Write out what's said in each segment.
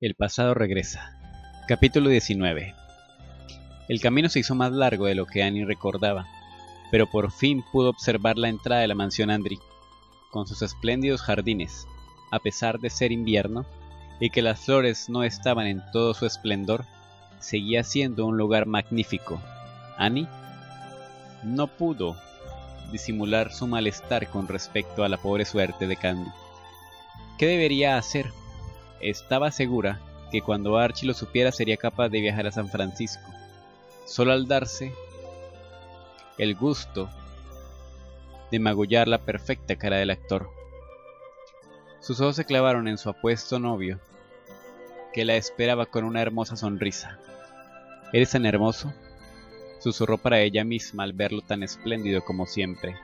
El pasado regresa. Capítulo 19. El camino se hizo más largo de lo que Annie recordaba, pero por fin pudo observar la entrada de la mansión Andri, con sus espléndidos jardines, a pesar de ser invierno y que las flores no estaban en todo su esplendor, seguía siendo un lugar magnífico. Annie no pudo disimular su malestar con respecto a la pobre suerte de Candy. ¿Qué debería hacer? Estaba segura que cuando Archie lo supiera sería capaz de viajar a San Francisco, solo al darse el gusto de magullar la perfecta cara del actor. Sus ojos se clavaron en su apuesto novio, que la esperaba con una hermosa sonrisa. ¿Eres tan hermoso? Susurró para ella misma al verlo tan espléndido como siempre.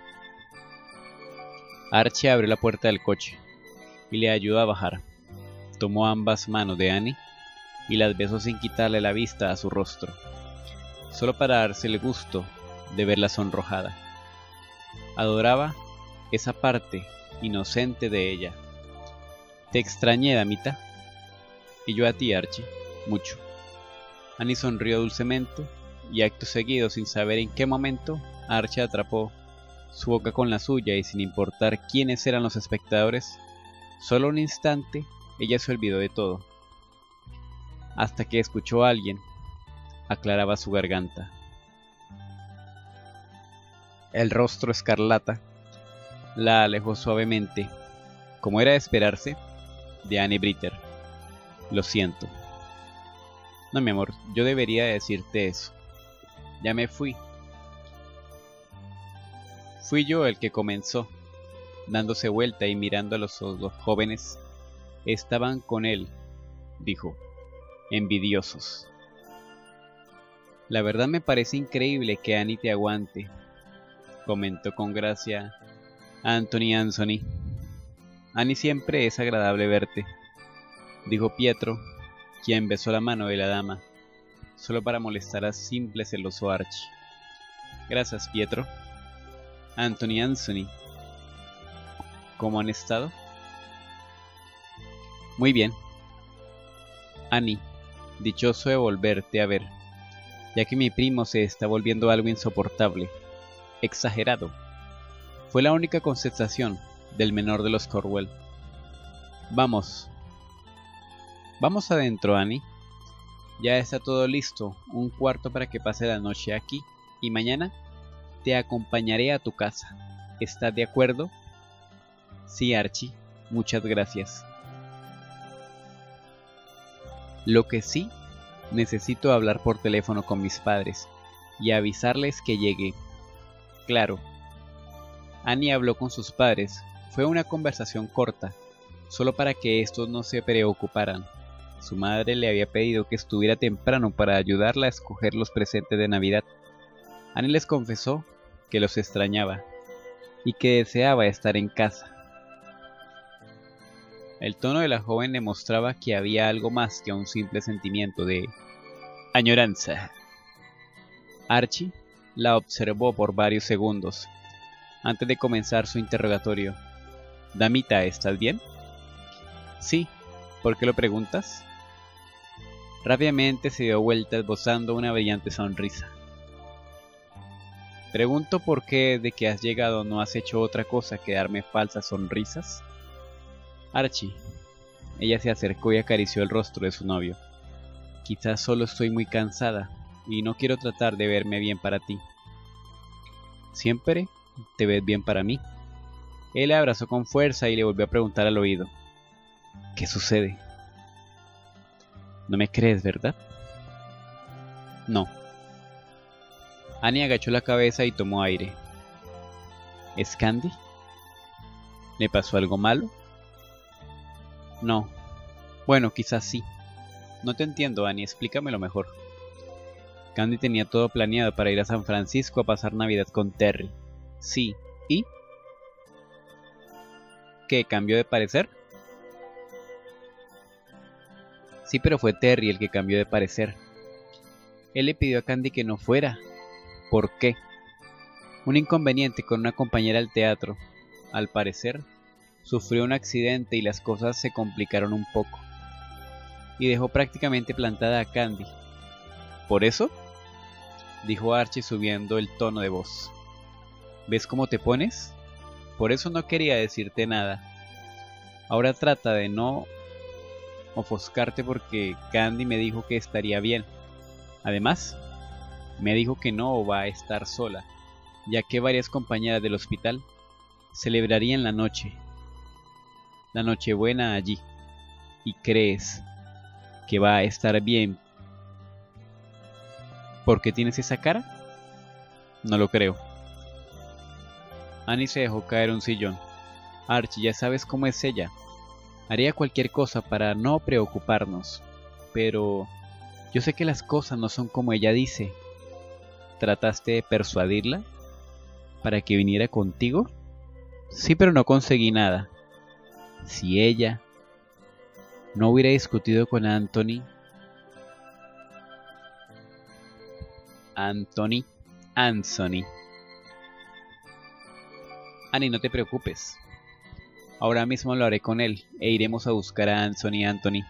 Archie abrió la puerta del coche y le ayudó a bajar tomó ambas manos de Annie y las besó sin quitarle la vista a su rostro, solo para darse el gusto de verla sonrojada. Adoraba esa parte inocente de ella. Te extrañé, damita. Y yo a ti, Archie, mucho. Annie sonrió dulcemente y acto seguido, sin saber en qué momento, Archie atrapó su boca con la suya y sin importar quiénes eran los espectadores, solo un instante ella se olvidó de todo, hasta que escuchó a alguien, aclaraba su garganta. El rostro escarlata la alejó suavemente, como era de esperarse, de Annie Britter. Lo siento. No, mi amor, yo debería decirte eso. Ya me fui. Fui yo el que comenzó, dándose vuelta y mirando a los dos jóvenes estaban con él, dijo, envidiosos. La verdad me parece increíble que Annie te aguante, comentó con gracia Anthony Anthony. Annie siempre es agradable verte, dijo Pietro, quien besó la mano de la dama, solo para molestar a simple celoso Archie. Gracias, Pietro. Anthony Anthony. ¿Cómo han estado? Muy bien. Annie, dichoso de volverte a ver, ya que mi primo se está volviendo algo insoportable, exagerado. Fue la única contestación del menor de los Corwell. Vamos. Vamos adentro, Annie. Ya está todo listo, un cuarto para que pase la noche aquí, y mañana te acompañaré a tu casa. ¿Estás de acuerdo? Sí, Archie. Muchas gracias. Lo que sí, necesito hablar por teléfono con mis padres y avisarles que llegué. Claro. Annie habló con sus padres. Fue una conversación corta, solo para que estos no se preocuparan. Su madre le había pedido que estuviera temprano para ayudarla a escoger los presentes de Navidad. Annie les confesó que los extrañaba y que deseaba estar en casa. El tono de la joven demostraba que había algo más que un simple sentimiento de añoranza. Archie la observó por varios segundos antes de comenzar su interrogatorio. Damita, ¿estás bien? Sí, ¿por qué lo preguntas? Rápidamente se dio vuelta esbozando una brillante sonrisa. Pregunto por qué de que has llegado no has hecho otra cosa que darme falsas sonrisas. Archie. Ella se acercó y acarició el rostro de su novio. Quizás solo estoy muy cansada y no quiero tratar de verme bien para ti. Siempre te ves bien para mí. Él le abrazó con fuerza y le volvió a preguntar al oído. ¿Qué sucede? No me crees, ¿verdad? No. Annie agachó la cabeza y tomó aire. ¿Es Candy? ¿Le pasó algo malo? No. Bueno, quizás sí. No te entiendo, Annie, explícamelo mejor. Candy tenía todo planeado para ir a San Francisco a pasar Navidad con Terry. Sí. ¿Y? ¿Qué? ¿Cambió de parecer? Sí, pero fue Terry el que cambió de parecer. Él le pidió a Candy que no fuera. ¿Por qué? Un inconveniente con una compañera al teatro. Al parecer, sufrió un accidente y las cosas se complicaron un poco. y dejó prácticamente plantada a Candy. ¿Por eso? dijo Archie subiendo el tono de voz. ¿Ves cómo te pones? Por eso no quería decirte nada. Ahora trata de no ofuscarte porque Candy me dijo que estaría bien. Además, me dijo que no va a estar sola, ya que varias compañeras del hospital celebrarían la noche, la Nochebuena allí. ¿Y crees que va a estar bien porque tienes esa cara? No lo creo. Annie se dejó caer un sillón. Archie, ya sabes cómo es ella. Haría cualquier cosa para no preocuparnos. Pero yo sé que las cosas no son como ella dice. ¿Trataste de persuadirla? ¿Para que viniera contigo? Sí, pero no conseguí nada. Si ella no hubiera discutido con Anthony, Anthony, Anthony. Annie, no te preocupes. Ahora mismo lo haré con él e iremos a buscar a Anthony Anthony.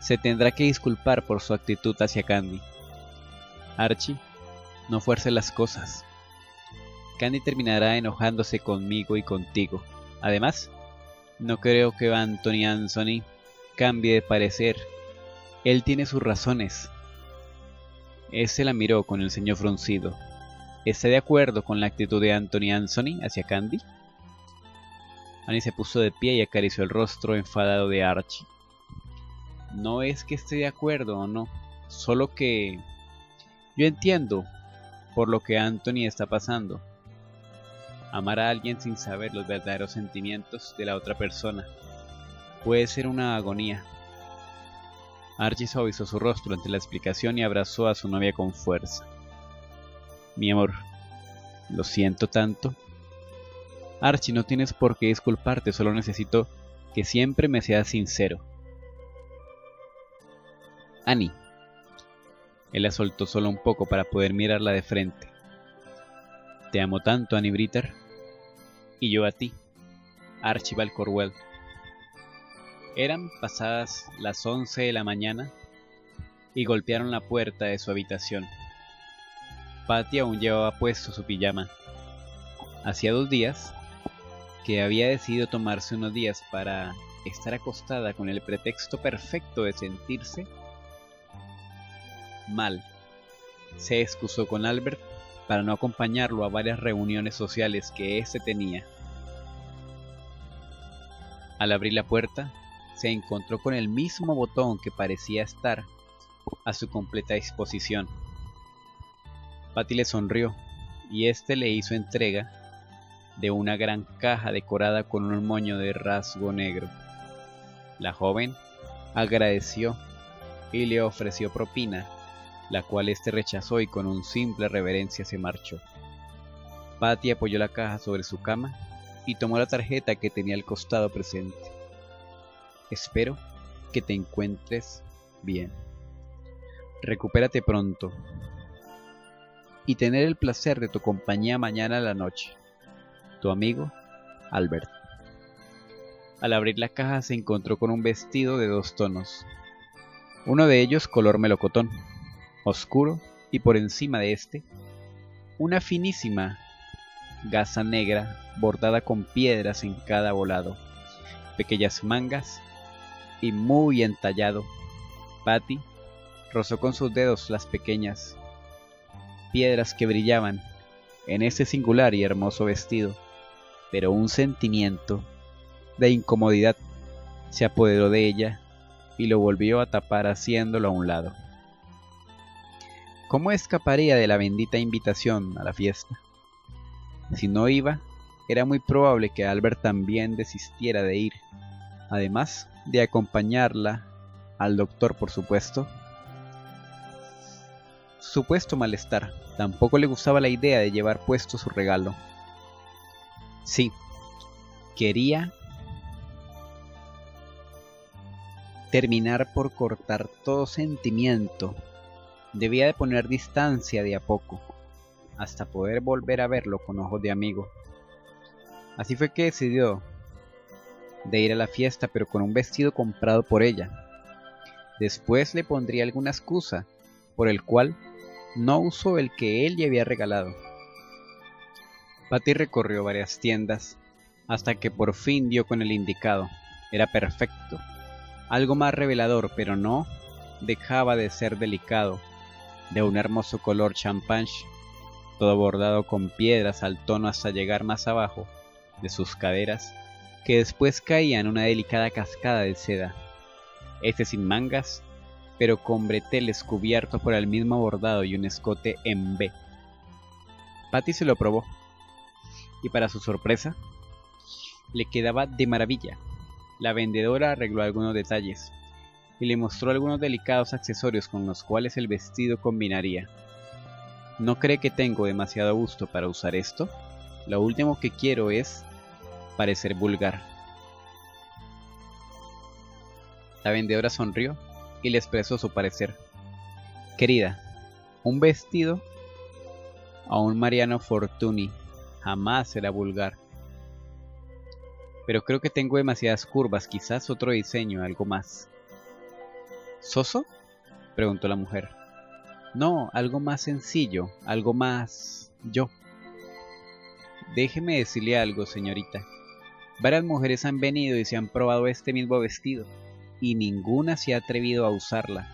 Se tendrá que disculpar por su actitud hacia Candy. Archie, no fuerce las cosas. Candy terminará enojándose conmigo y contigo. Además, no creo que Anthony Anthony cambie de parecer. Él tiene sus razones. Ese la miró con el ceño fruncido. ¿Está de acuerdo con la actitud de Anthony Anthony hacia Candy? Annie se puso de pie y acarició el rostro enfadado de Archie. No es que esté de acuerdo o no, solo que yo entiendo por lo que Anthony está pasando. Amar a alguien sin saber los verdaderos sentimientos de la otra persona puede ser una agonía. Archie suavizó su rostro ante la explicación y abrazó a su novia con fuerza. Mi amor, lo siento tanto. Archie, no tienes por qué disculparte, solo necesito que siempre me seas sincero. Annie. Él la soltó solo un poco para poder mirarla de frente. Te amo tanto, Annie Britter. Y yo a ti, Archibald Corwell. Eran pasadas las once de la mañana y golpearon la puerta de su habitación. Patty aún llevaba puesto su pijama. Hacía dos días que había decidido tomarse unos días para estar acostada con el pretexto perfecto de sentirse mal. Se excusó con Albert para no acompañarlo a varias reuniones sociales que éste tenía. Al abrir la puerta, se encontró con el mismo botón que parecía estar a su completa disposición. Patty le sonrió y éste le hizo entrega de una gran caja decorada con un moño de rasgo negro. La joven agradeció y le ofreció propina, la cual éste rechazó y con un simple reverencia se marchó. Patty apoyó la caja sobre su cama y tomó la tarjeta que tenía al costado presente. Espero que te encuentres bien. Recupérate pronto. Y tener el placer de tu compañía mañana a la noche. Tu amigo, Albert. Al abrir la caja se encontró con un vestido de dos tonos. Uno de ellos color melocotón, oscuro, y por encima de este, una finísima gasa negra bordada con piedras en cada volado, pequeñas mangas y muy entallado. Patty rozó con sus dedos las pequeñas piedras que brillaban en ese singular y hermoso vestido, pero un sentimiento de incomodidad se apoderó de ella y lo volvió a tapar haciéndolo a un lado. ¿Cómo escaparía de la bendita invitación a la fiesta? Si no iba, era muy probable que Albert también desistiera de ir. Además, de acompañarla al doctor, por supuesto. Supuesto malestar. Tampoco le gustaba la idea de llevar puesto su regalo. Sí, quería terminar por cortar todo sentimiento. Debía de poner distancia de a poco, hasta poder volver a verlo con ojos de amigo. Así fue que decidió de ir a la fiesta pero con un vestido comprado por ella. Después le pondría alguna excusa por el cual no usó el que él le había regalado. Patty recorrió varias tiendas hasta que por fin dio con el indicado. Era perfecto. Algo más revelador, pero no dejaba de ser delicado, de un hermoso color champagne, todo bordado con piedras al tono hasta llegar más abajo de sus caderas, que después caían una delicada cascada de seda. Este sin mangas, pero con breteles cubiertos por el mismo bordado y un escote en B. Patty se lo probó, y para su sorpresa, le quedaba de maravilla. La vendedora arregló algunos detalles y le mostró algunos delicados accesorios con los cuales el vestido combinaría. ¿No cree que tengo demasiado gusto para usar esto? Lo último que quiero es parecer vulgar. La vendedora sonrió y le expresó su parecer. Querida, un vestido a un Mariano Fortuny jamás será vulgar. Pero creo que tengo demasiadas curvas, quizás otro diseño, algo más. ¿Soso? preguntó la mujer. No, algo más sencillo, algo más yo. Déjeme decirle algo, señorita. Varias mujeres han venido y se han probado este mismo vestido, y ninguna se ha atrevido a usarla.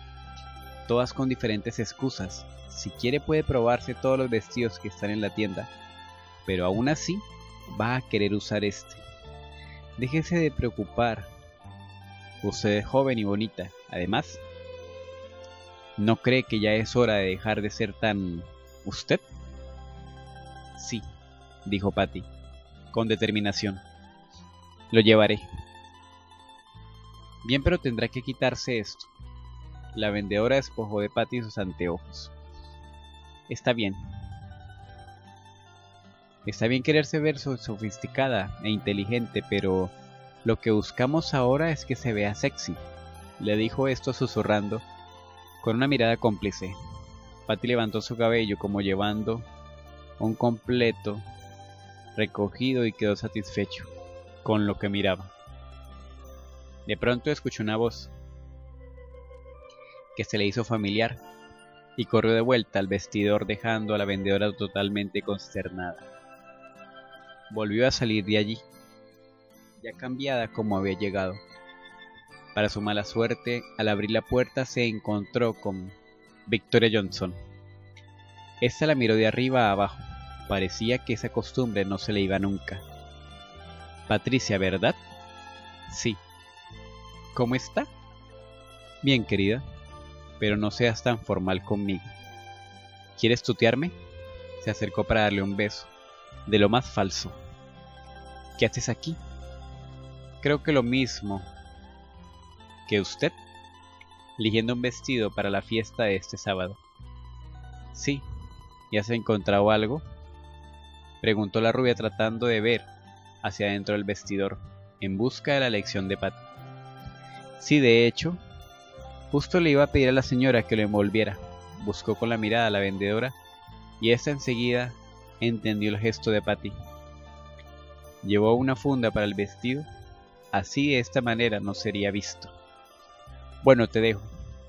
Todas con diferentes excusas. Si quiere puede probarse todos los vestidos que están en la tienda, pero aún así va a querer usar este. Déjese de preocupar. Usted es joven y bonita. Además, ¿no cree que ya es hora de dejar de ser tan... usted? Sí, dijo Patty, con determinación. Lo llevaré. Bien, pero tendrá que quitarse esto. La vendedora despojó de Patty sus anteojos. Está bien. Está bien quererse ver sofisticada e inteligente, pero lo que buscamos ahora es que se vea sexy. Le dijo esto susurrando, con una mirada cómplice. Patty levantó su cabello como llevando un completo recogido y quedó satisfecho con lo que miraba. De pronto escuchó una voz que se le hizo familiar y corrió de vuelta al vestidor dejando a la vendedora totalmente consternada. Volvió a salir de allí, ya cambiada como había llegado. Para su mala suerte, al abrir la puerta se encontró con Victoria Johnson. Esta la miró de arriba a abajo. Parecía que esa costumbre no se le iba nunca. Patricia, ¿verdad? Sí. ¿Cómo está? Bien, querida, pero no seas tan formal conmigo. ¿Quieres tutearme? Se acercó para darle un beso, de lo más falso. ¿Qué haces aquí? Creo que lo mismo que usted, eligiendo un vestido para la fiesta de este sábado. Sí, ¿ya se encontrado algo? Preguntó la rubia tratando de ver hacia adentro del vestidor, en busca de la lección de Pat. Sí, de hecho, justo le iba a pedir a la señora que lo envolviera. Buscó con la mirada a la vendedora y esta enseguida entendió el gesto de Patty. Llevó una funda para el vestido, así de esta manera no sería visto. Bueno, te dejo.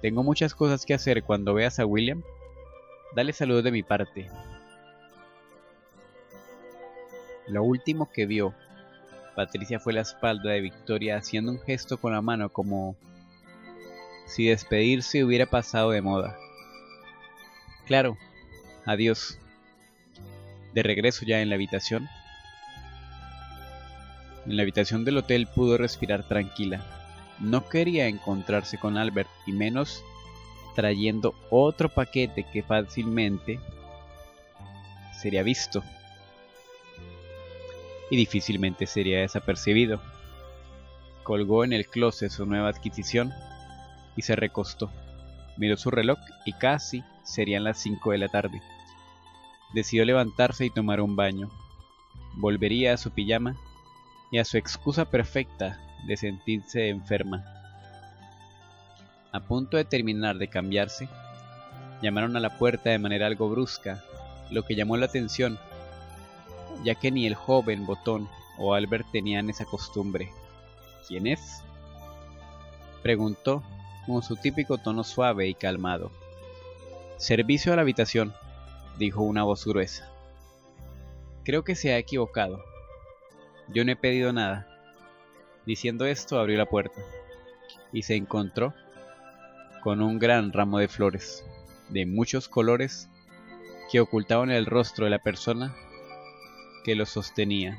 Tengo muchas cosas que hacer cuando veas a William. Dale saludos de mi parte. Lo último que vio Patricia fue la espalda de Victoria haciendo un gesto con la mano como si despedirse hubiera pasado de moda. Claro, adiós. De regreso ya en la habitación. En la habitación del hotel pudo respirar tranquila. No quería encontrarse con Albert y menos trayendo otro paquete que fácilmente sería visto y difícilmente sería desapercibido. Colgó en el closet su nueva adquisición y se recostó. Miró su reloj y casi serían las 5 de la tarde. Decidió levantarse y tomar un baño. Volvería a su pijama y a su excusa perfecta de sentirse enferma. A punto de terminar de cambiarse, llamaron a la puerta de manera algo brusca, lo que llamó la atención ya que ni el joven Botón o Albert tenían esa costumbre. ¿Quién es? preguntó con su típico tono suave y calmado. Servicio a la habitación, dijo una voz gruesa. Creo que se ha equivocado. Yo no he pedido nada. Diciendo esto abrió la puerta y se encontró con un gran ramo de flores de muchos colores que ocultaban el rostro de la persona que lo sostenía.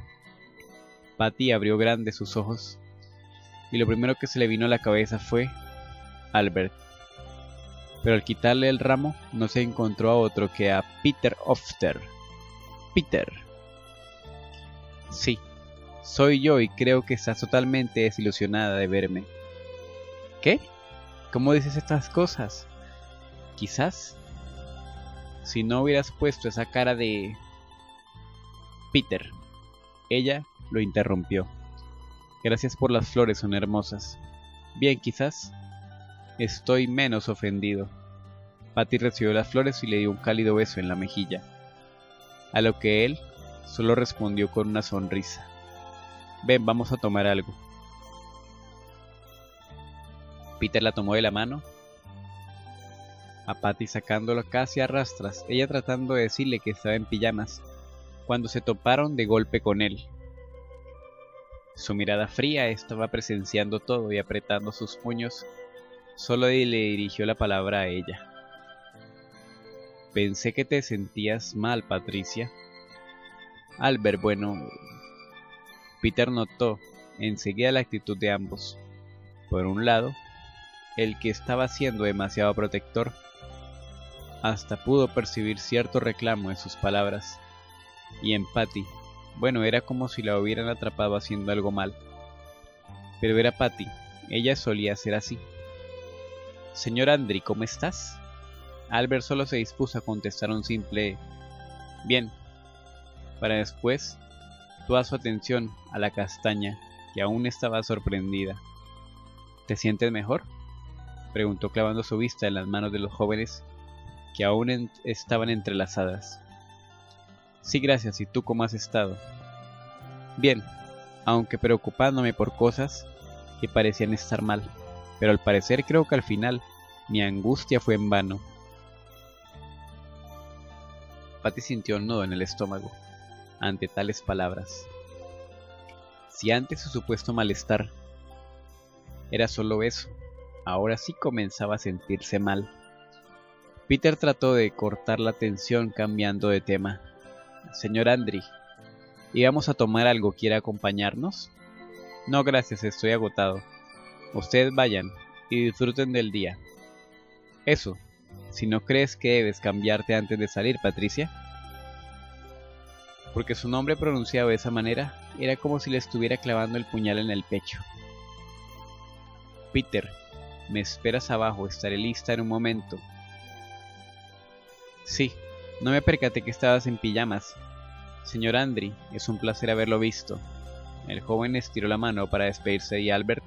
Patty abrió grandes sus ojos y lo primero que se le vino a la cabeza fue Albert. Pero al quitarle el ramo no se encontró a otro que a Peter Ofter. Peter. Sí, soy yo y creo que estás totalmente desilusionada de verme. ¿Qué? ¿Cómo dices estas cosas? Quizás si no hubieras puesto esa cara de... Peter. Ella lo interrumpió. Gracias por las flores, son hermosas. Bien, quizás estoy menos ofendido. Patty recibió las flores y le dio un cálido beso en la mejilla, a lo que él solo respondió con una sonrisa. Ven, vamos a tomar algo. Peter la tomó de la mano, a Patty sacándola casi a rastras, ella tratando de decirle que estaba en pijamas, cuando se toparon de golpe con él. Su mirada fría estaba presenciando todo y apretando sus puños, solo le dirigió la palabra a ella. Pensé que te sentías mal, Patricia. Albert, bueno... Peter notó enseguida la actitud de ambos. Por un lado, el que estaba siendo demasiado protector, hasta pudo percibir cierto reclamo en sus palabras. Y en Patty, bueno, era como si la hubieran atrapado haciendo algo mal. Pero era Patty, ella solía ser así. Señor Andri, ¿cómo estás? Albert solo se dispuso a contestar un simple bien, para después toda su atención a la castaña, que aún estaba sorprendida. ¿Te sientes mejor? preguntó clavando su vista en las manos de los jóvenes que aún estaban entrelazadas. Sí, gracias. ¿Y tú cómo has estado? Bien, aunque preocupándome por cosas que parecían estar mal, pero al parecer creo que al final mi angustia fue en vano. Patty sintió un nudo en el estómago ante tales palabras. Si antes su supuesto malestar era solo eso, ahora sí comenzaba a sentirse mal. Peter trató de cortar la tensión cambiando de tema. Señor Andri, ¿íbamos a tomar algo? ¿Quiere acompañarnos? No, gracias, estoy agotado. Ustedes vayan y disfruten del día. Eso, si no crees que debes cambiarte antes de salir, Patricia. Porque su nombre pronunciado de esa manera era como si le estuviera clavando el puñal en el pecho. Peter, me esperas abajo, estaré lista en un momento. Sí, no me percaté que estabas en pijamas. Señor Andri, es un placer haberlo visto. El joven estiró la mano para despedirse y Albert,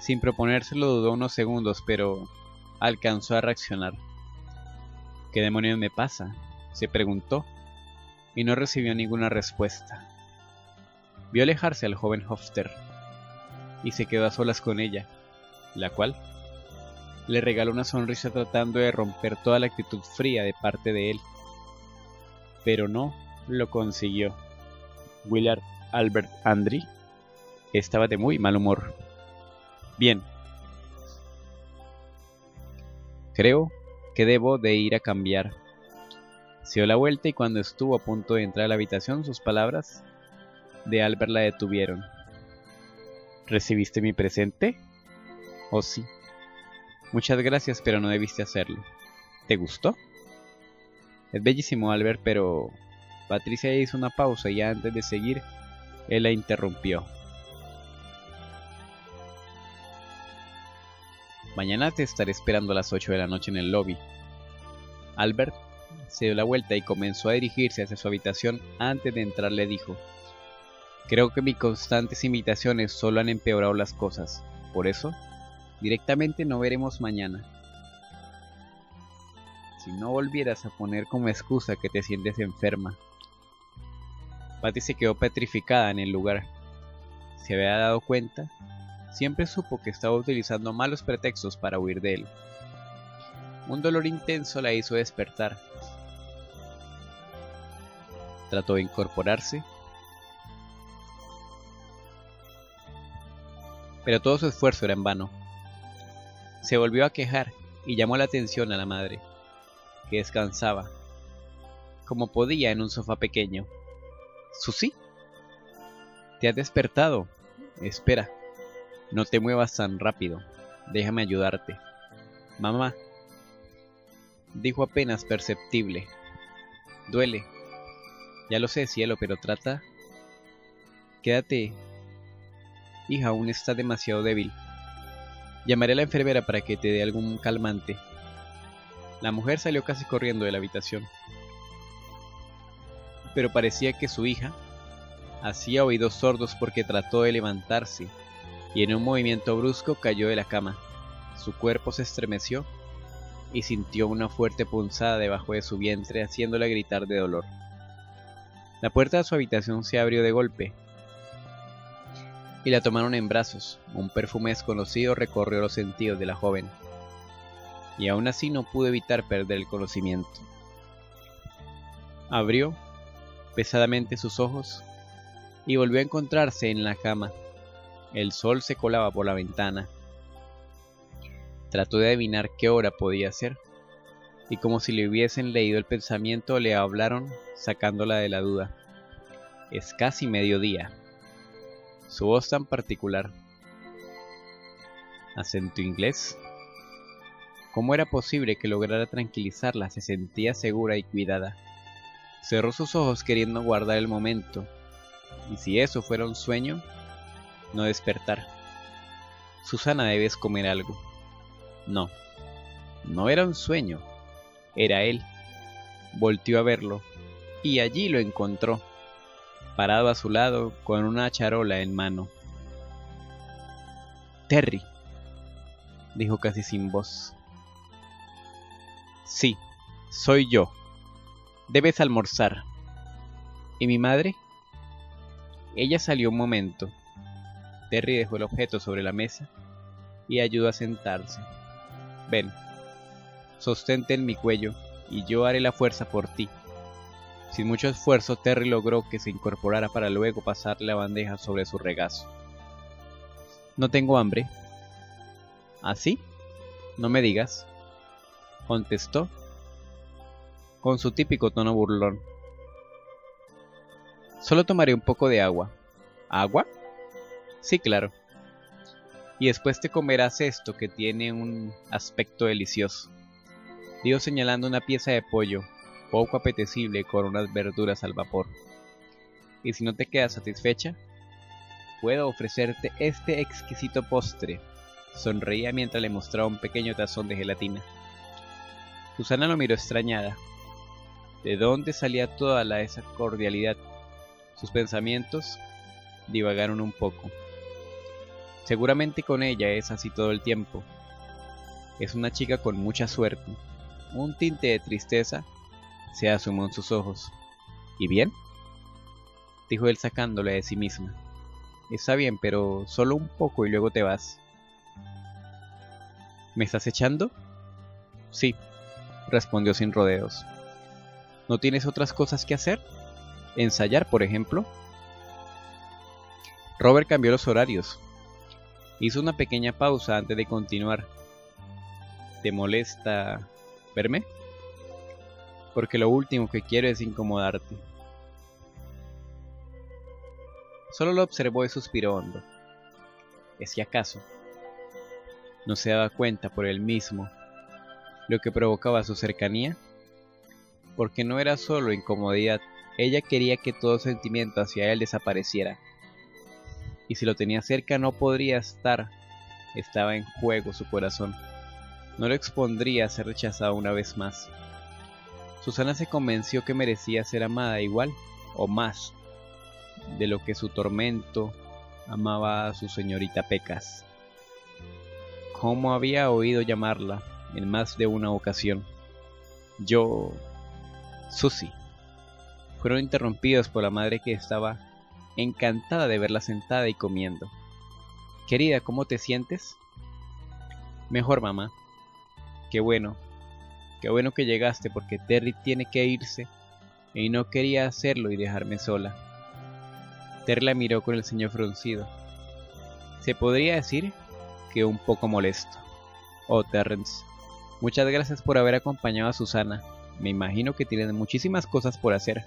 sin proponérselo, dudó unos segundos, pero alcanzó a reaccionar. ¿Qué demonios me pasa? se preguntó, y no recibió ninguna respuesta. Vio alejarse al joven Hofster, y se quedó a solas con ella, la cual le regaló una sonrisa tratando de romper toda la actitud fría de parte de él. Pero no lo consiguió. Willard Albert Andry estaba de muy mal humor. Bien. Creo que debo de ir a cambiar. Se dio la vuelta y cuando estuvo a punto de entrar a la habitación sus palabras de Albert la detuvieron. ¿Recibiste mi presente? Oh sí, Muchas gracias, pero no debiste hacerlo. ¿Te gustó? Es bellísimo, Albert, pero... Patricia hizo una pausa y antes de seguir, él la interrumpió. Mañana te estaré esperando a las 8 de la noche en el lobby. Albert se dio la vuelta y comenzó a dirigirse hacia su habitación. Antes de entrar le dijo, Creo que mis constantes invitaciones solo han empeorado las cosas. Por eso Directamente no veremos mañana. Si no volvieras a poner como excusa que te sientes enferma. Patty se quedó petrificada en el lugar. Se había dado cuenta siempre supo que estaba utilizando malos pretextos para huir de él. Un dolor intenso la hizo despertar. Trató de incorporarse, pero todo su esfuerzo era en vano. Se volvió a quejar y llamó la atención a la madre, que descansaba, como podía en un sofá pequeño. Susi, te has despertado. Espera, no te muevas tan rápido. Déjame ayudarte. Mamá, dijo apenas perceptible. Duele. Ya lo sé, cielo, pero trata... Quédate. Hija, aún está demasiado débil. Llamaré a la enfermera para que te dé algún calmante. La mujer salió casi corriendo de la habitación. Pero parecía que su hija hacía oídos sordos porque trató de levantarse y en un movimiento brusco cayó de la cama. Su cuerpo se estremeció y sintió una fuerte punzada debajo de su vientre haciéndola gritar de dolor. La puerta de su habitación se abrió de golpe y la tomaron en brazos. Un perfume desconocido recorrió los sentidos de la joven y aún así no pudo evitar perder el conocimiento. Abrió pesadamente sus ojos y volvió a encontrarse en la cama. El sol se colaba por la ventana Trató de adivinar qué hora podía ser, y como si le hubiesen leído el pensamiento le hablaron sacándola de la duda. Es casi mediodía. Su voz tan particular. Acento inglés. ¿Cómo era posible que lograra tranquilizarla? Se sentía segura y cuidada. Cerró sus ojos queriendo guardar el momento, y si eso fuera un sueño, no despertar. Susana, debes comer algo. No, no era un sueño, era él. Volteó a verlo, y allí lo encontró, parado a su lado con una charola en mano. Terry, dijo casi sin voz. Sí, soy yo. Debes almorzar. ¿Y mi madre? Ella salió un momento. Terry dejó el objeto sobre la mesa y ayudó a sentarse. Ven, sostente en mi cuello, y yo haré la fuerza por ti. Sin mucho esfuerzo, Terry logró que se incorporara para luego pasarle la bandeja sobre su regazo. No tengo hambre. ¿Así? no me digas, contestó, con su típico tono burlón. Solo tomaré un poco de agua. ¿Agua? Sí, claro y después te comerás esto que tiene un aspecto delicioso. Digo señalando una pieza de pollo, poco apetecible con unas verduras al vapor. Y si no te quedas satisfecha, puedo ofrecerte este exquisito postre. Sonreía mientras le mostraba un pequeño tazón de gelatina. Susana lo miró extrañada. ¿De dónde salía toda esa cordialidad? Sus pensamientos divagaron un poco. Seguramente con ella es así todo el tiempo. Es una chica con mucha suerte. Un tinte de tristeza se asomó en sus ojos. ¿Y bien? dijo él sacándole de sí misma. Está bien, pero solo un poco y luego te vas. ¿Me estás echando? Sí, respondió sin rodeos. ¿No tienes otras cosas que hacer? ¿Ensayar, por ejemplo? Robert cambió los horarios. Hizo una pequeña pausa antes de continuar. ¿Te molesta verme? Porque lo último que quiero es incomodarte. Solo lo observó y suspiró hondo. ¿Es si acaso? No se daba cuenta por él mismo lo que provocaba su cercanía. Porque no era solo incomodidad, ella quería que todo sentimiento hacia él desapareciera y si lo tenía cerca no podría estar. Estaba en juego su corazón. No lo expondría a ser rechazado una vez más. Susana se convenció que merecía ser amada igual o más de lo que su tormento amaba a su señorita Pecas. ¿Cómo había oído llamarla en más de una ocasión? Yo... Susi. Fueron interrumpidos por la madre que estaba encantada de verla sentada y comiendo. Querida, ¿cómo te sientes? Mejor, mamá. Qué bueno. Qué bueno que llegaste porque Terry tiene que irse y no quería hacerlo y dejarme sola. Terry la miró con el ceño fruncido. Se podría decir que un poco molesto. Oh, Terrence, muchas gracias por haber acompañado a Susana. Me imagino que tienen muchísimas cosas por hacer.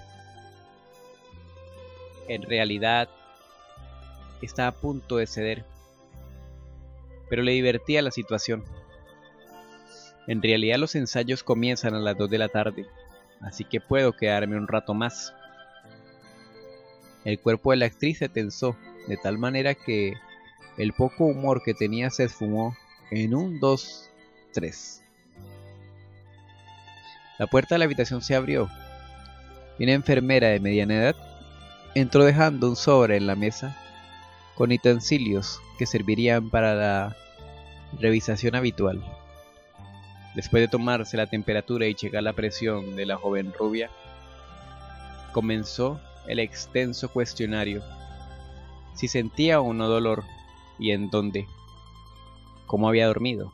En realidad, estaba a punto de ceder, pero le divertía la situación. En realidad los ensayos comienzan a las 2 de la tarde, así que puedo quedarme un rato más. El cuerpo de la actriz se tensó, de tal manera que el poco humor que tenía se esfumó en un 2, 3. La puerta de la habitación se abrió. Una enfermera de mediana edad entró dejando un sobre en la mesa con utensilios que servirían para la revisación habitual. Después de tomarse la temperatura y checar la presión de la joven rubia, comenzó el extenso cuestionario. Si sentía o no dolor y en dónde, cómo había dormido,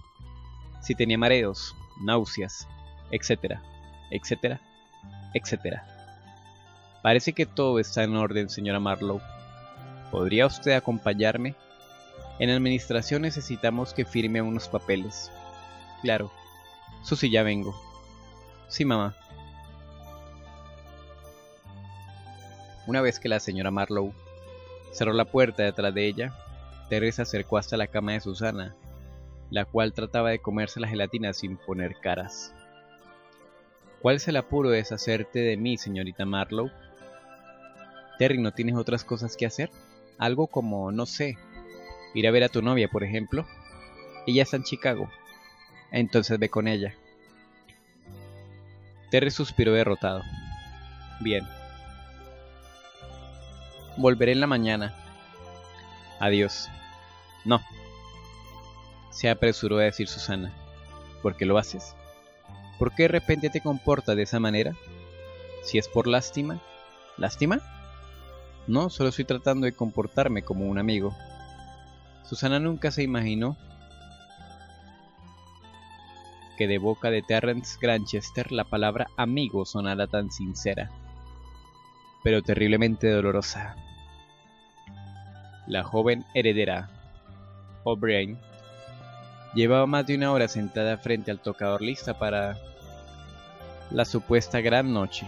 si tenía mareos, náuseas, etcétera, etcétera, etcétera. Parece que todo está en orden, señora Marlowe. ¿Podría usted acompañarme? En administración necesitamos que firme unos papeles. Claro. Susy, ya vengo. Sí, mamá. Una vez que la señora Marlowe cerró la puerta detrás de ella, Terry se acercó hasta la cama de Susana, la cual trataba de comerse la gelatina sin poner caras. ¿Cuál es el apuro de deshacerte de mí, señorita Marlowe? Terry, ¿no tienes otras cosas que hacer? Algo como, no sé, ir a ver a tu novia, por ejemplo. Ella está en Chicago. Entonces ve con ella. Terry suspiró derrotado. Bien, Volveré en la mañana. Adiós. No. Se apresuró a decir Susana. ¿Por qué lo haces? ¿Por qué de repente te comportas de esa manera? Si es por lástima. ¿Lástima? No, solo estoy tratando de comportarme como un amigo. Susana nunca se imaginó que de boca de Terrence Granchester la palabra amigo sonara tan sincera, pero terriblemente dolorosa. La joven heredera, O'Brien, llevaba más de una hora sentada frente al tocador lista para la supuesta gran noche.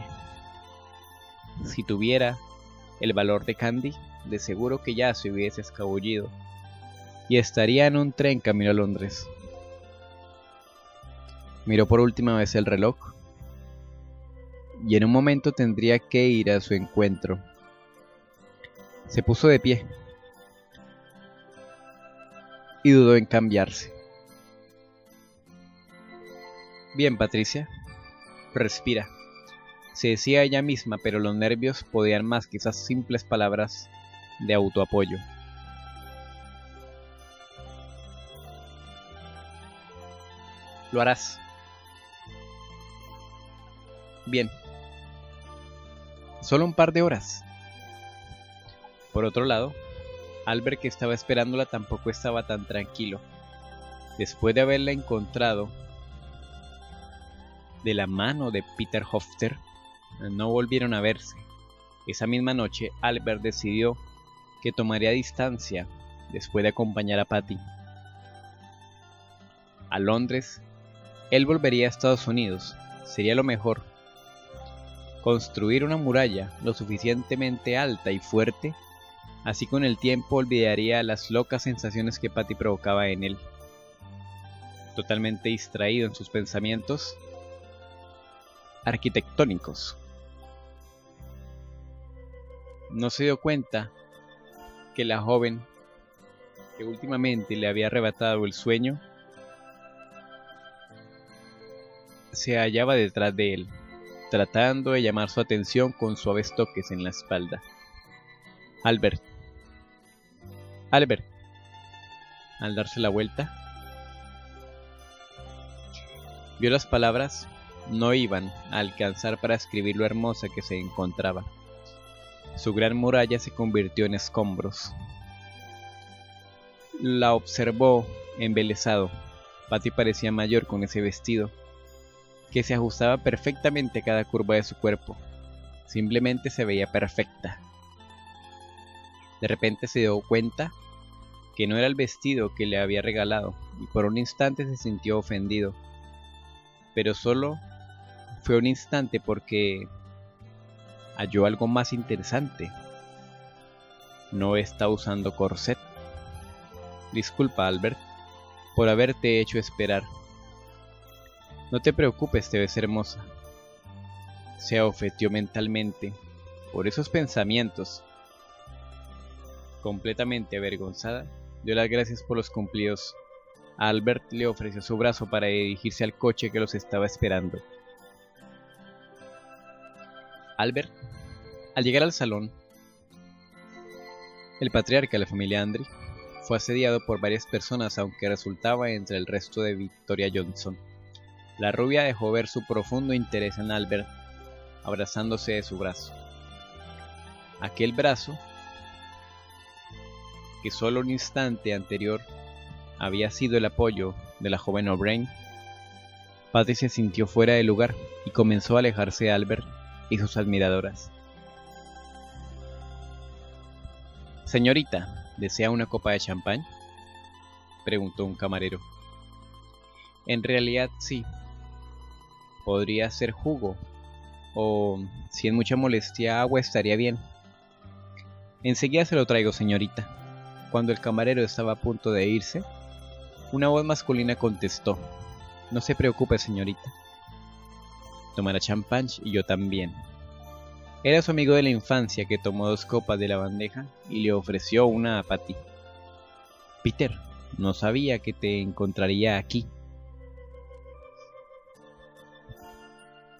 Si tuviera el valor de Candy, de seguro que ya se hubiese escabullido y estaría en un tren camino a Londres. Miró por última vez el reloj y en un momento tendría que ir a su encuentro. Se puso de pie y dudó en cambiarse. Bien, Patricia. Respira. Se decía ella misma, pero los nervios podían más que esas simples palabras de autoapoyo. Lo harás. Bien. Solo un par de horas. Por otro lado, Albert, que estaba esperándola, tampoco estaba tan tranquilo. Después de haberla encontrado de la mano de Peter Hofter, no volvieron a verse. Esa misma noche, Albert decidió que tomaría distancia después de acompañar a Patty. A Londres, él volvería a Estados Unidos. Sería lo mejor. Construir una muralla lo suficientemente alta y fuerte Así con el tiempo olvidaría las locas sensaciones que Patty provocaba en él. Totalmente distraído en sus pensamientos arquitectónicos. No se dio cuenta que la joven que últimamente le había arrebatado el sueño se hallaba detrás de él, tratando de llamar su atención con suaves toques en la espalda. Albert. Albert. Al darse la vuelta, vio las palabras no iban a alcanzar para escribir lo hermosa que se encontraba. Su gran muralla se convirtió en escombros. la observó embelesado. Patty parecía mayor con ese vestido, que se ajustaba perfectamente a cada curva de su cuerpo. Simplemente se veía perfecta. De repente se dio cuenta que no era el vestido que le había regalado y por un instante se sintió ofendido. Pero solo fue un instante porque halló algo más interesante. No está usando corset. Disculpa, Albert, por haberte hecho esperar. No te preocupes, te ves hermosa. Se ofetió mentalmente por esos pensamientos. Completamente avergonzada, dio las gracias por los cumplidos. Albert le ofreció su brazo para dirigirse al coche que los estaba esperando. Albert, al llegar al salón, el patriarca de la familia Andri fue asediado por varias personas aunque resultaba entre el resto de Victoria Johnson. La rubia dejó ver su profundo interés en Albert, abrazándose de su brazo. Aquel brazo, que solo un instante anterior había sido el apoyo de la joven O'Brien, Patty se sintió fuera de lugar y comenzó a alejarse de Albert y sus admiradoras. Señorita, ¿desea una copa de champán? preguntó un camarero. En realidad sí. Podría ser jugo, o si es mucha molestia agua estaría bien. Enseguida se lo traigo, señorita. Cuando el camarero estaba a punto de irse, una voz masculina contestó, No se preocupe, señorita. Tomará champán y yo también. Era su amigo de la infancia que tomó dos copas de la bandeja y le ofreció una a Patty. Peter, no sabía que te encontraría aquí.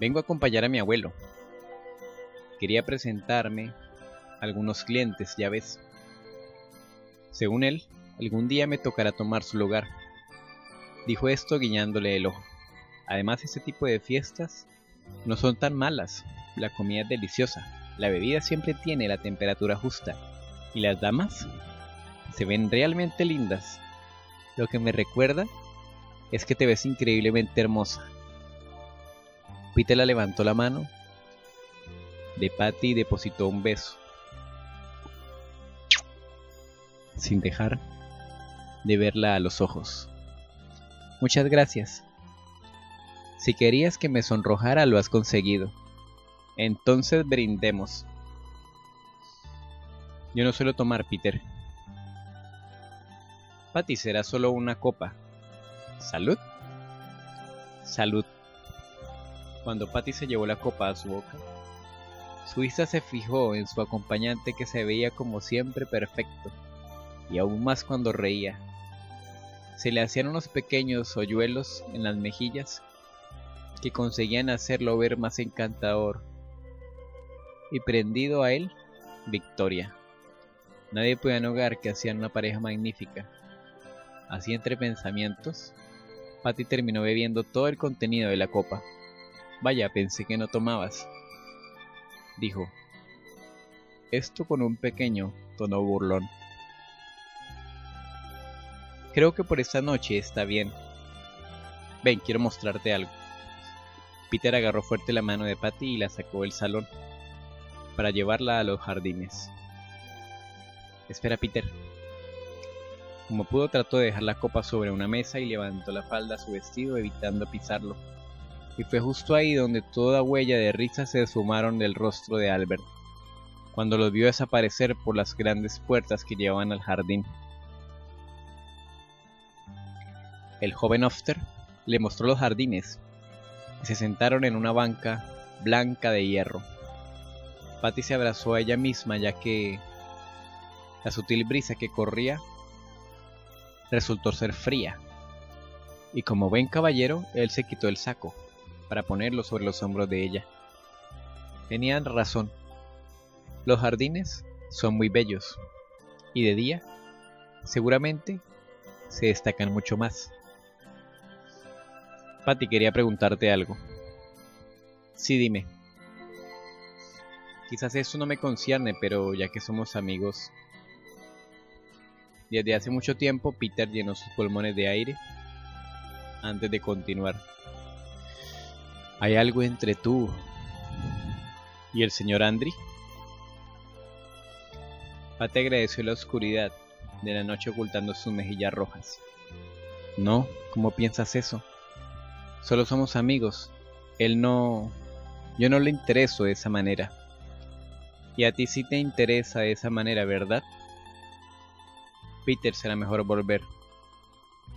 Vengo a acompañar a mi abuelo. Quería presentarme a algunos clientes, ya ves. Según él, algún día me tocará tomar su lugar. Dijo esto guiñándole el ojo. Además, ese tipo de fiestas no son tan malas. La comida es deliciosa. La bebida siempre tiene la temperatura justa. Y las damas se ven realmente lindas. Lo que me recuerda es que te ves increíblemente hermosa. Peter la levantó la mano de Patty y depositó un beso, sin dejar de verla a los ojos. Muchas gracias. Si querías que me sonrojara, lo has conseguido. Entonces brindemos. Yo no suelo tomar, Peter. Patty será solo una copa. ¿Salud? Salud. Cuando Patty se llevó la copa a su boca, su vista se fijó en su acompañante que se veía como siempre perfecto, y aún más cuando reía. Se le hacían unos pequeños hoyuelos en las mejillas que conseguían hacerlo ver más encantador. Y prendido a él, Victoria. Nadie podía negar que hacían una pareja magnífica. Así entre pensamientos, Patty terminó bebiendo todo el contenido de la copa. Vaya, pensé que no tomabas. Dijo. Esto con un pequeño tono burlón. Creo que por esta noche está bien. Ven, quiero mostrarte algo. Peter agarró fuerte la mano de Patty y la sacó del salón para llevarla a los jardines. Espera, Peter. Como pudo trató de dejar la copa sobre una mesa y levantó la falda a su vestido evitando pisarlo y fue justo ahí donde toda huella de risa se sumaron del rostro de Albert, cuando los vio desaparecer por las grandes puertas que llevaban al jardín. El joven Ofter le mostró los jardines se sentaron en una banca blanca de hierro. Patty se abrazó a ella misma ya que la sutil brisa que corría resultó ser fría. Y como buen caballero, él se quitó el saco para ponerlo sobre los hombros de ella. Tenían razón. Los jardines son muy bellos y de día seguramente se destacan mucho más. Patty quería preguntarte algo. Sí, dime. Quizás eso no me concierne, pero ya que somos amigos, Desde hace mucho tiempo Peter llenó sus pulmones de aire antes de continuar. ¿Hay algo entre tú y el señor Andri? Patty agradeció la oscuridad de la noche ocultando sus mejillas rojas. No, ¿cómo piensas eso? Solo somos amigos. Él no... Yo no le intereso de esa manera. Y a ti sí te interesa de esa manera, ¿verdad? Peter será mejor volver.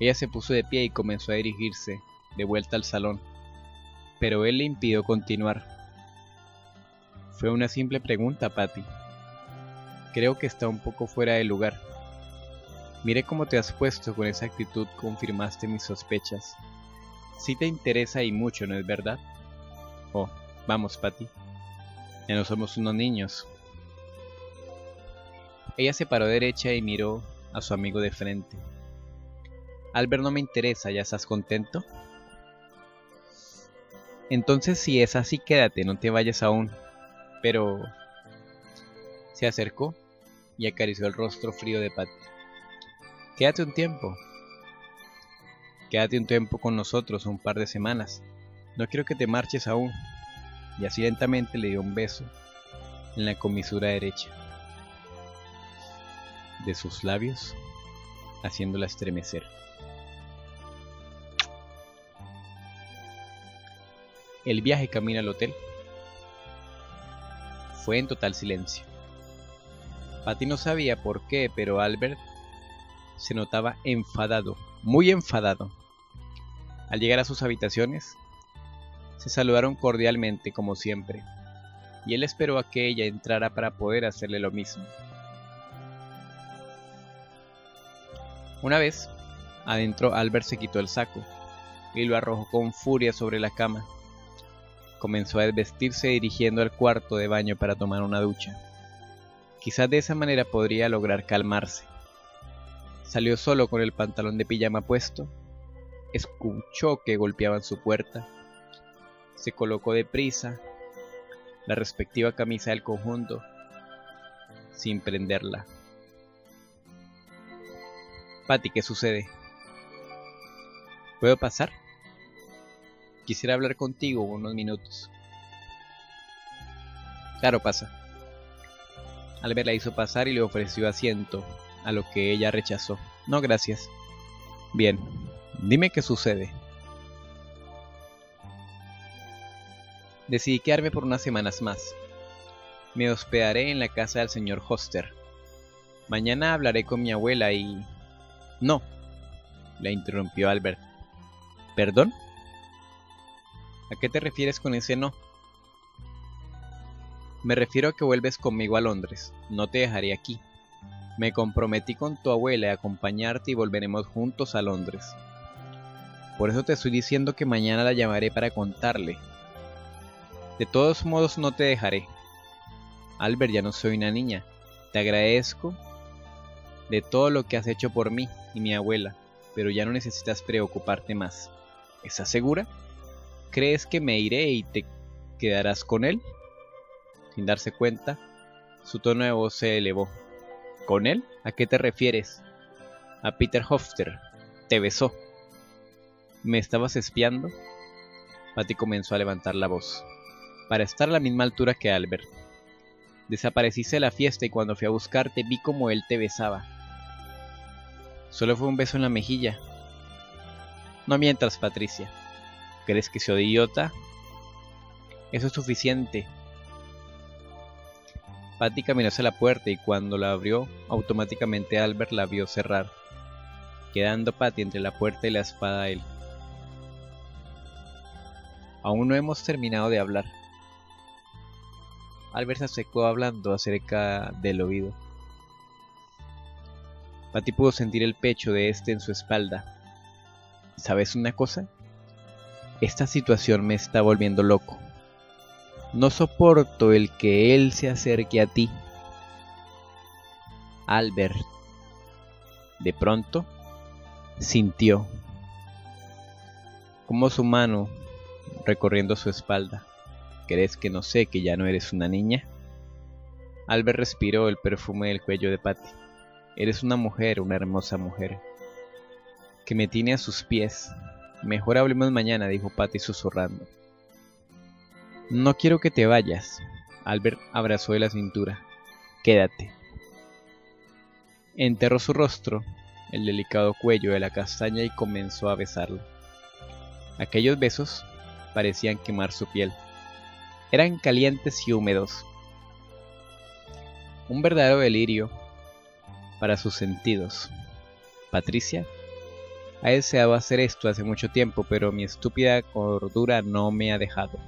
Ella se puso de pie y comenzó a dirigirse de vuelta al salón, pero él le impidió continuar. Fue una simple pregunta, Patty. Creo que está un poco fuera de lugar. Mire cómo te has puesto con esa actitud, confirmaste mis sospechas. Si te interesa y mucho, ¿no es verdad? Oh, vamos, Patty. Ya no somos unos niños. Ella se paró derecha y miró a su amigo de frente. Albert no me interesa, ¿ya estás contento? Entonces si es así, quédate, no te vayas aún. Pero... Se acercó y acarició el rostro frío de Patty. Quédate un tiempo. Quédate un tiempo con nosotros, un par de semanas. No quiero que te marches aún. Y así lentamente le dio un beso en la comisura derecha de sus labios, haciéndola estremecer. El viaje camino al hotel fue en total silencio. Patty no sabía por qué, pero Albert se notaba enfadado, muy enfadado. Al llegar a sus habitaciones, se saludaron cordialmente como siempre, y él esperó a que ella entrara para poder hacerle lo mismo. Una vez, adentro Albert se quitó el saco y lo arrojó con furia sobre la cama. Comenzó a desvestirse dirigiendo al cuarto de baño para tomar una ducha. Quizás de esa manera podría lograr calmarse. Salió solo con el pantalón de pijama puesto. Escuchó que golpeaban su puerta. Se colocó deprisa la respectiva camisa del conjunto sin prenderla. Patty, ¿qué sucede? ¿Puedo pasar? Quisiera hablar contigo unos minutos. Claro, pasa. Albert la hizo pasar y le ofreció asiento, a lo que ella rechazó. No, gracias. Bien, dime qué sucede. Decidí quedarme por unas semanas más. Me hospedaré en la casa del señor Hoster. Mañana hablaré con mi abuela y... No, la interrumpió Albert. ¿Perdón? ¿A qué te refieres con ese no? Me refiero a que vuelves conmigo a Londres. No te dejaré aquí. Me comprometí con tu abuela a acompañarte y volveremos juntos a Londres. Por eso te estoy diciendo que mañana la llamaré para contarle. De todos modos no te dejaré. Albert, ya no soy una niña. Te agradezco de todo lo que has hecho por mí y mi abuela, pero ya no necesitas preocuparte más. ¿Estás segura? ¿Crees que me iré y te quedarás con él? Sin darse cuenta, su tono de voz se elevó. ¿Con él? ¿A qué te refieres? A Peter Hofster. Te besó. ¿Me estabas espiando? Patty comenzó a levantar la voz, para estar a la misma altura que Albert. Desapareciste de la fiesta y cuando fui a buscarte vi como él te besaba. Solo fue un beso en la mejilla. No mientras, Patricia. ¿Crees que soy idiota? Eso es suficiente. Patty caminó hacia la puerta y cuando la abrió, automáticamente Albert la vio cerrar, quedando Patty entre la puerta y la espada a él. Aún no hemos terminado de hablar. Albert se secó hablando acerca del oído. Patty pudo sentir el pecho de este en su espalda. ¿Sabes una cosa? Esta situación me está volviendo loco. No soporto el que él se acerque a ti. Albert. De pronto, sintió como su mano recorriendo su espalda. ¿Crees que no sé que ya no eres una niña? Albert respiró el perfume del cuello de Patty. Eres una mujer, una hermosa mujer, que me tiene a sus pies. Mejor hablemos mañana, dijo Patty susurrando. No quiero que te vayas. Albert abrazó de la cintura. Quédate. Enterró su rostro, el delicado cuello de la castaña y comenzó a besarlo. Aquellos besos parecían quemar su piel. Eran calientes y húmedos. Un verdadero delirio para sus sentidos. Patricia ha deseado hacer esto hace mucho tiempo, pero mi estúpida cordura no me ha dejado.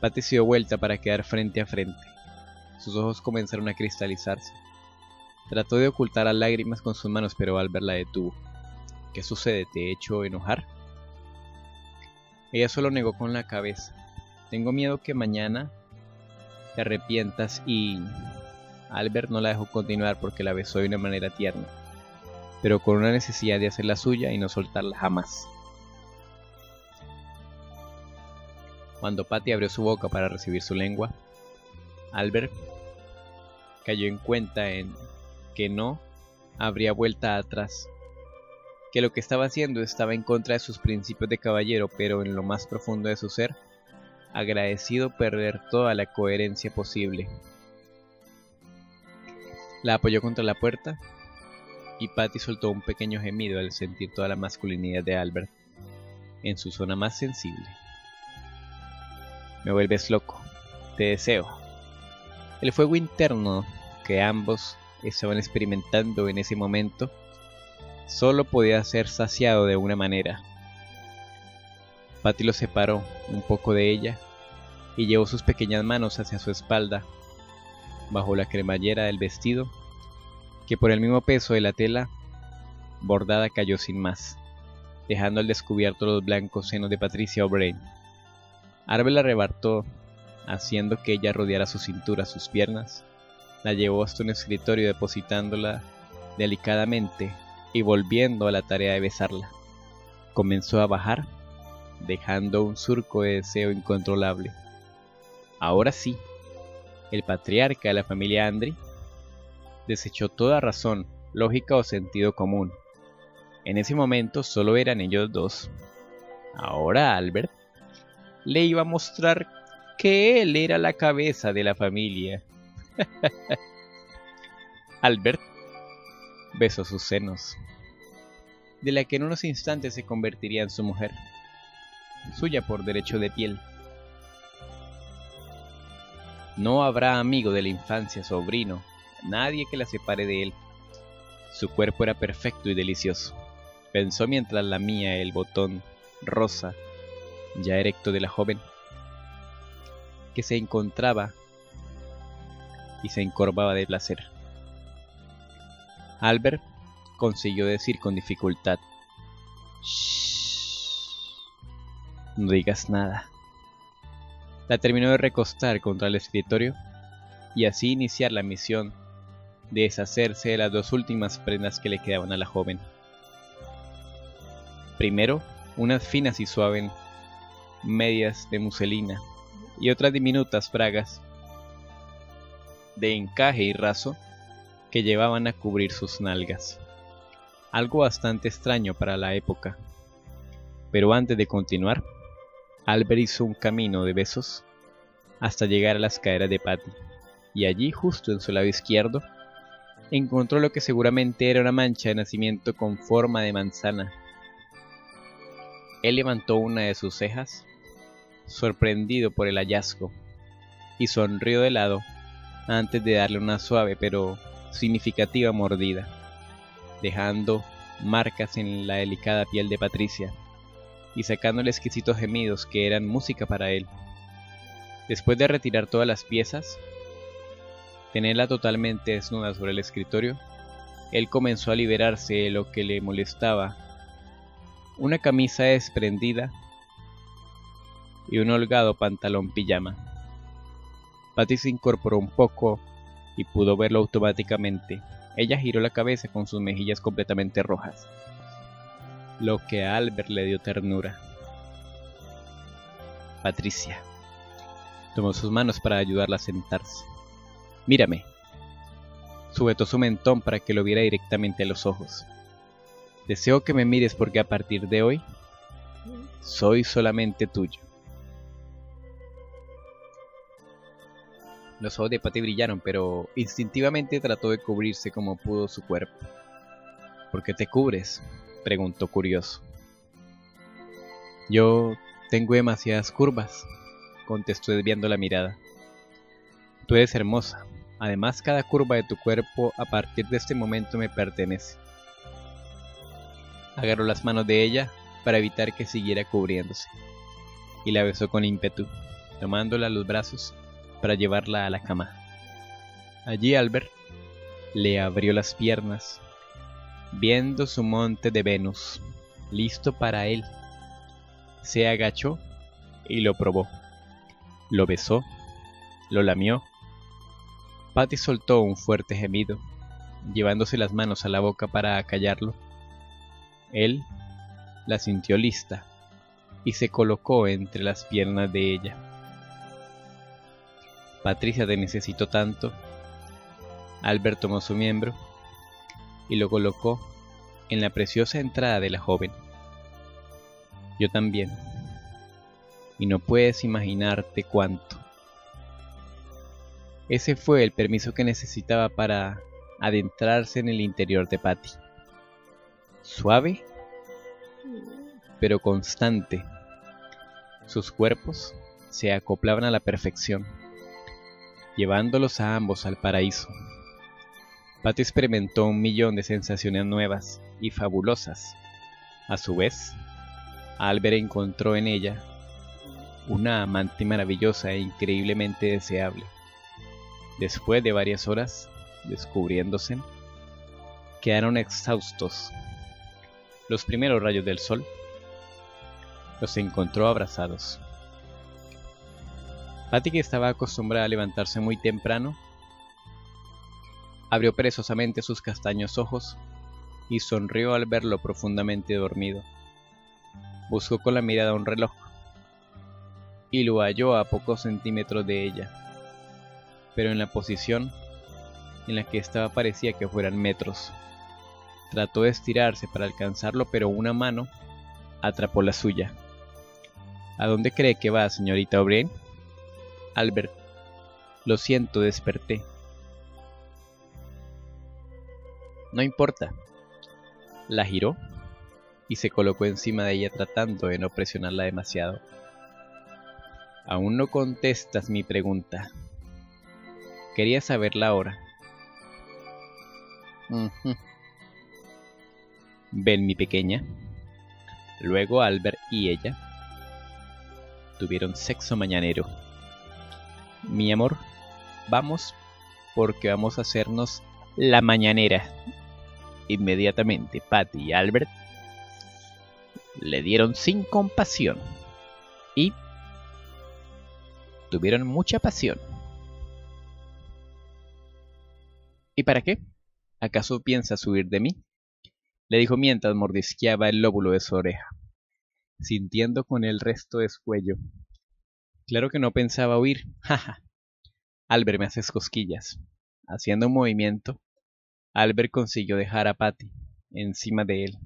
Patty se dio vuelta para quedar frente a frente. Sus ojos comenzaron a cristalizarse. Trató de ocultar las lágrimas con sus manos, pero Albert la detuvo. ¿Qué sucede? ¿Te he hecho enojar? Ella solo negó con la cabeza. Tengo miedo que mañana te arrepientas y... Albert no la dejó continuar porque la besó de una manera tierna, pero con una necesidad de hacer la suya y no soltarla jamás. Cuando Patty abrió su boca para recibir su lengua, Albert cayó en cuenta en que no habría vuelta atrás, que lo que estaba haciendo estaba en contra de sus principios de caballero, pero en lo más profundo de su ser, agradecido perder toda la coherencia posible. La apoyó contra la puerta y Patty soltó un pequeño gemido al sentir toda la masculinidad de Albert en su zona más sensible. Me vuelves loco, te deseo. El fuego interno que ambos estaban experimentando en ese momento solo podía ser saciado de una manera. Patty lo separó un poco de ella y llevó sus pequeñas manos hacia su espalda, bajo la cremallera del vestido, que por el mismo peso de la tela bordada cayó sin más, dejando al descubierto los blancos senos de Patricia O'Brien. Arbe la arrebató, haciendo que ella rodeara su cintura, sus piernas, la llevó hasta un escritorio depositándola delicadamente y volviendo a la tarea de besarla. Comenzó a bajar, dejando un surco de deseo incontrolable. Ahora sí, el patriarca de la familia Andri desechó toda razón, lógica o sentido común. En ese momento solo eran ellos dos. Ahora Albert le iba a mostrar que él era la cabeza de la familia. Albert besó sus senos, de la que en unos instantes se convertiría en su mujer, suya por derecho de piel. No habrá amigo de la infancia, sobrino, nadie que la separe de él. Su cuerpo era perfecto y delicioso, pensó mientras lamía el botón rosa, ya erecto de la joven, que se encontraba y se encorvaba de placer. Albert consiguió decir con dificultad, Shh, no digas nada. La terminó de recostar contra el escritorio y así iniciar la misión de deshacerse de las dos últimas prendas que le quedaban a la joven. Primero, unas finas y suaves medias de muselina y otras diminutas bragas de encaje y raso que llevaban a cubrir sus nalgas. Algo bastante extraño para la época. Pero antes de continuar, Albert hizo un camino de besos hasta llegar a las caderas de Patty, y allí, justo en su lado izquierdo, encontró lo que seguramente era una mancha de nacimiento con forma de manzana. Él levantó una de sus cejas, sorprendido por el hallazgo, y sonrió de lado antes de darle una suave pero significativa mordida, dejando marcas en la delicada piel de Patricia y sacándole exquisitos gemidos que eran música para él. Después de retirar todas las piezas, tenerla totalmente desnuda sobre el escritorio, él comenzó a liberarse de lo que le molestaba. Una camisa desprendida y un holgado pantalón pijama. Patty se incorporó un poco y pudo verlo automáticamente. Ella giró la cabeza con sus mejillas completamente rojas, lo que a Albert le dio ternura. Patricia tomó sus manos para ayudarla a sentarse. Mírame. Sujetó su mentón para que lo viera directamente a los ojos. Deseo que me mires porque a partir de hoy soy solamente tuyo. Los ojos de Patty brillaron, pero instintivamente trató de cubrirse como pudo su cuerpo. ¿Por qué te cubres? preguntó curioso. Yo tengo demasiadas curvas, contestó desviando la mirada. Tú eres hermosa. Además, cada curva de tu cuerpo a partir de este momento me pertenece. Agarró las manos de ella para evitar que siguiera cubriéndose, y la besó con ímpetu, tomándola a los brazos para llevarla a la cama. Allí Albert le abrió las piernas, viendo su monte de Venus, listo para él. Se agachó y lo probó. Lo besó, lo lamió. Patty soltó un fuerte gemido, llevándose las manos a la boca para acallarlo. Él la sintió lista y se colocó entre las piernas de ella. Patricia te necesitó tanto. Albert tomó su miembro y lo colocó en la preciosa entrada de la joven. Yo también. Y no puedes imaginarte cuánto. Ese fue el permiso que necesitaba para adentrarse en el interior de Patty. Suave, pero constante. Sus cuerpos se acoplaban a la perfección llevándolos a ambos al paraíso. Patty experimentó un millón de sensaciones nuevas y fabulosas. A su vez, Albert encontró en ella una amante maravillosa e increíblemente deseable. Después de varias horas descubriéndose, quedaron exhaustos. Los primeros rayos del sol los encontró abrazados. Patty, que estaba acostumbrada a levantarse muy temprano, abrió perezosamente sus castaños ojos y sonrió al verlo profundamente dormido. Buscó con la mirada un reloj y lo halló a pocos centímetros de ella, pero en la posición en la que estaba parecía que fueran metros. Trató de estirarse para alcanzarlo, pero una mano atrapó la suya. ¿A dónde cree que va, señorita O'Brien? Albert. Lo siento, desperté. No importa. La giró y se colocó encima de ella tratando de no presionarla demasiado. Aún no contestas mi pregunta. Quería saber la hora. Ven, mi pequeña. Luego Albert y ella tuvieron sexo mañanero. Mi amor, vamos porque vamos a hacernos la mañanera. Inmediatamente Patty y Albert le dieron sin compasión y tuvieron mucha pasión. ¿Y para qué? ¿Acaso piensa subir de mí? le dijo mientras mordisqueaba el lóbulo de su oreja, sintiendo con el resto de su cuello Claro que no pensaba huir. Jaja. Albert me hace cosquillas. Haciendo un movimiento, Albert consiguió dejar a Patty encima de él.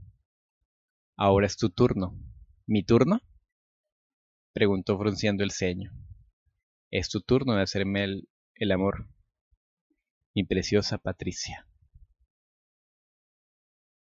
Ahora es tu turno. ¿Mi turno? preguntó frunciendo el ceño. Es tu turno de hacerme el, el amor. Mi preciosa Patricia.